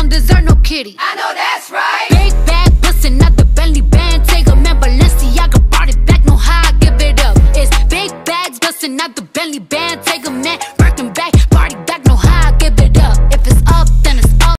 don't deserve no kitty. I know that's right. Big bag pussy, not the Bentley band. Take a man, Balenciaga brought it back. No how I give it up. It's big bags busting, not the Bentley band. Take a man.